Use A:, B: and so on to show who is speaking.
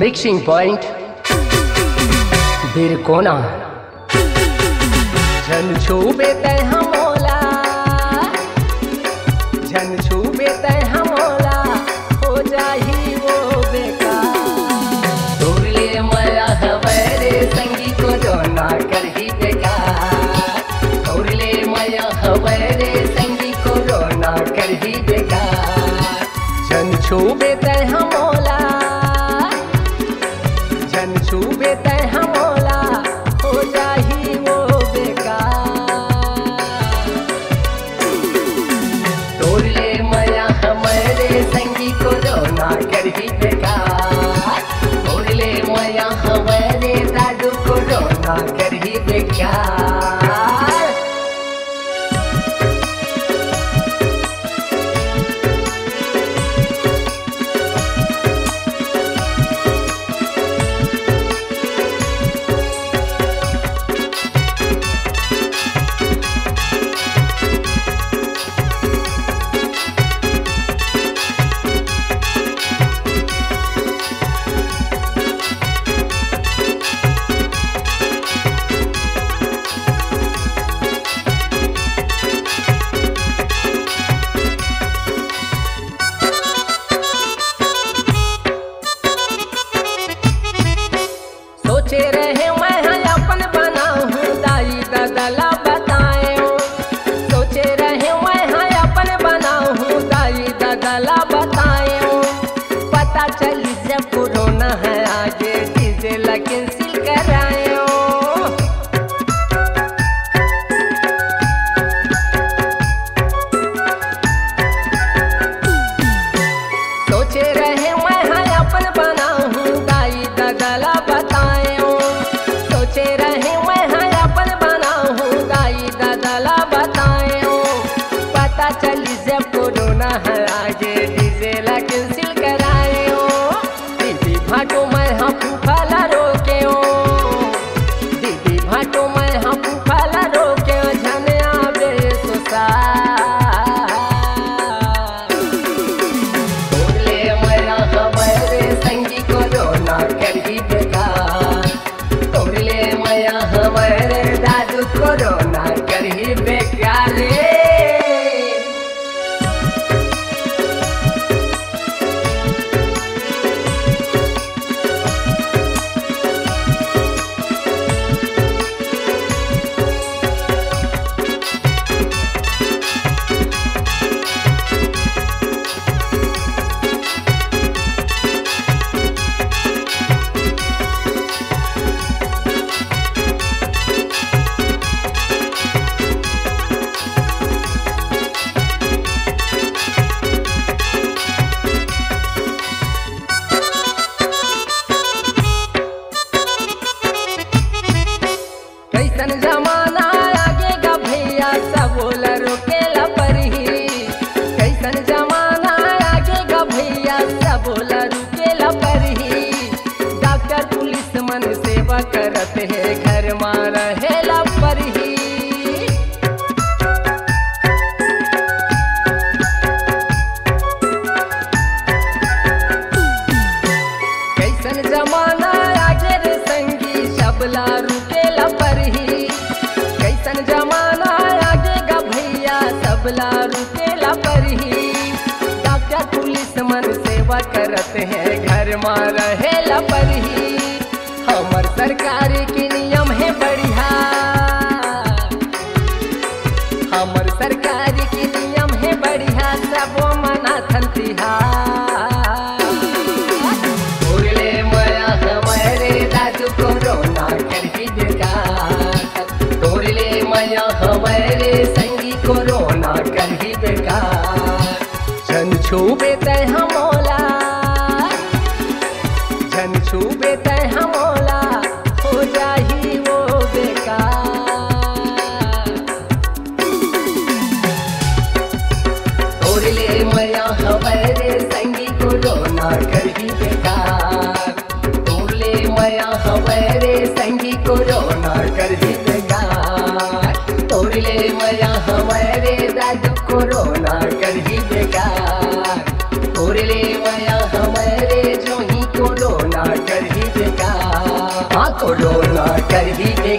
A: Mixing point. Birkona जन छूबे तय हमोला। जन छूबे तय हमोला। हो जाही वो बेकार। तोर ले मया हवरे संगी को जो ना करही बेकार। तोर ले मया हवरे संगी को जो ना करही लगिन सिल सोचे रहे मैं हाँ अपन बनाऊँ दाई ददला बताए सोचे रहे मैं हाँ अपन बनाऊँ दाई ददला बताए पता चली जब कोरोना है आगे मन सेवा करत है, घर में रहेला परही। कैसन जमाना आगे रे संगी सबला रुकेला परही। कैसन जमाना आगे गा भैया सबला रुकेला परही। डॉक्टर पुलिस मन सेवा करत है, घर में रहेला परही। हमर सरकार के नियम है बढ़िया। हमर सरकार के नियम है बढ़िया, सबो मना मया हमारे दादू कोरोना कर ही दे